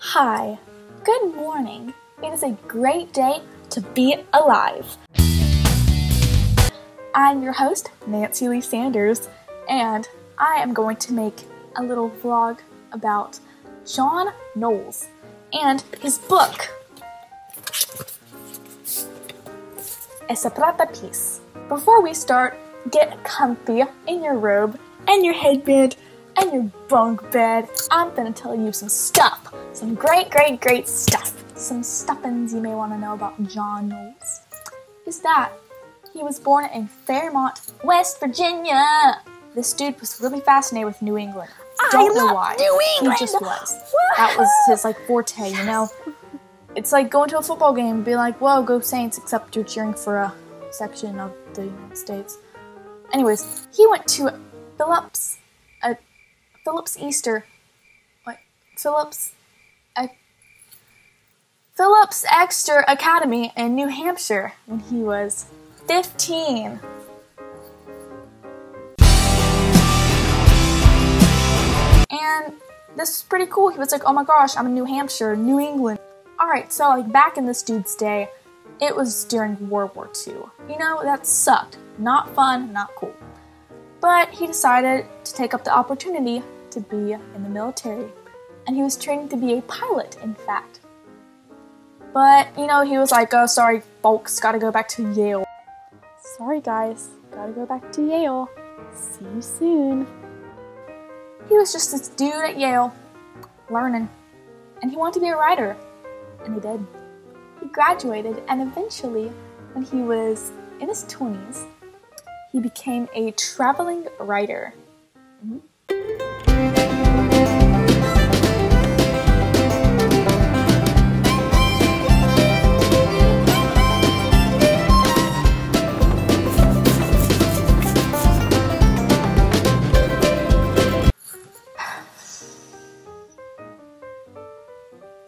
Hi, good morning. It is a great day to be alive. I'm your host, Nancy Lee Sanders, and I am going to make a little vlog about John Knowles and his book, Separate Peace. Before we start, get comfy in your robe and your headband and your bunk bed. I'm gonna tell you some stuff, some great, great, great stuff. Some stuffings you may want to know about John Knowles is that he was born in Fairmont, West Virginia. This dude was really fascinated with New England. Don't know why. New England. He just was. That was his like forte, you know. It's like going to a football game and be like, "Whoa, go Saints!" Except you're cheering for a section of the United States. Anyways, he went to Phillips, uh, Phillips Easter, what? Phillips, uh, Phillips Exeter Academy in New Hampshire when he was 15. And this is pretty cool. He was like, oh my gosh, I'm in New Hampshire, New England. Alright, so like back in this dude's day, it was during World War II. You know, that sucked. Not fun, not cool. But he decided to take up the opportunity to be in the military. And he was training to be a pilot, in fact. But, you know, he was like, oh, sorry, folks, gotta go back to Yale. Sorry, guys, gotta go back to Yale. See you soon. He was just this dude at Yale, learning. And he wanted to be a writer. And he did. He graduated, and eventually, when he was in his 20s, he became a traveling writer.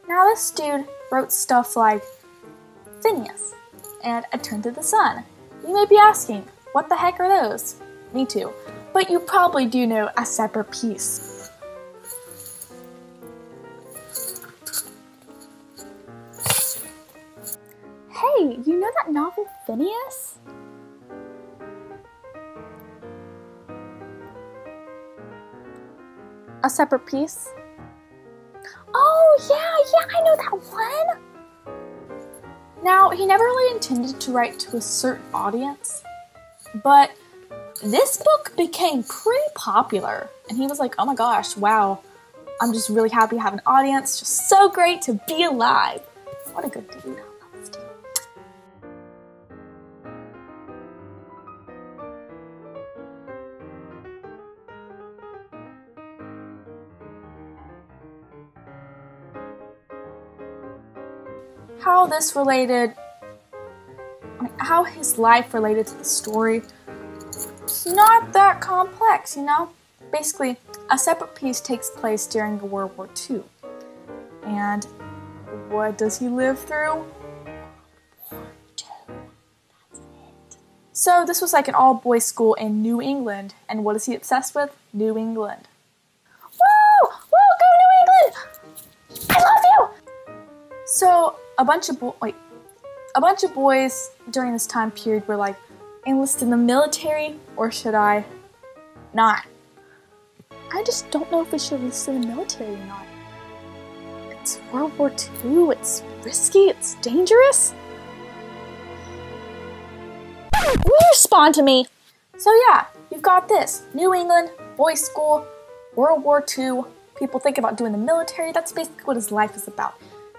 Now, this dude wrote stuff like Phineas and A Turn to the Sun. You may be asking, what the heck are those? Me too. But you probably do know A Separate Peace. Hey, you know that novel Phineas? A Separate Peace? Oh, yeah, yeah, I know that one! Now, he never really intended to write to a certain audience, but this book became pretty popular. And he was like, oh my gosh, wow, I'm just really happy to have an audience. Just so great to be alive. What a good dude. How this related, how his life related to the story, it's not that complex, you know? Basically, a separate peace takes place during World War II. And what does he live through? So this was like an all-boys school in New England, and what is he obsessed with? New England. So a bunch of a bunch of boys during this time period were like, enlist in the military or should I not? I just don't know if we should enlist in the military or not. It's World War II. It's risky. It's dangerous. Will you respond to me? So yeah, you've got this New England boys' school, World War II. People think about doing the military. That's basically what his life is about.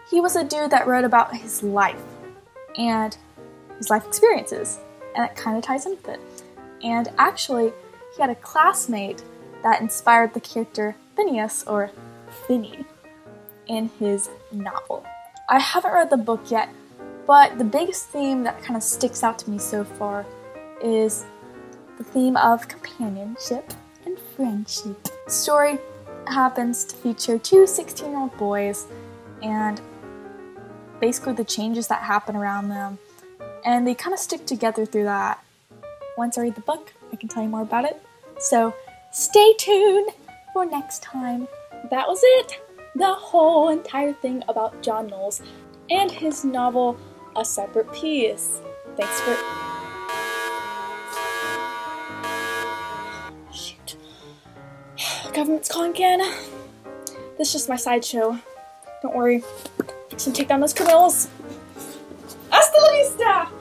He was a dude that wrote about his life and his life experiences, and it kind of ties in with it. And actually, he had a classmate that inspired the character Phineas, or Finny, in his novel. I haven't read the book yet, but the biggest theme that kind of sticks out to me so far is the theme of companionship and friendship. The story happens to feature two 16 year old boys and basically the changes that happen around them, and they kind of stick together through that. Once I read the book, I can tell you more about it. So stay tuned for next time. That was it. The whole entire thing about John Knowles and his novel, A Separate Peace. Thanks for. Shoot. Government's calling again. This is just my sideshow. Don't worry. Gonna take down those criminals. Hasta la vista!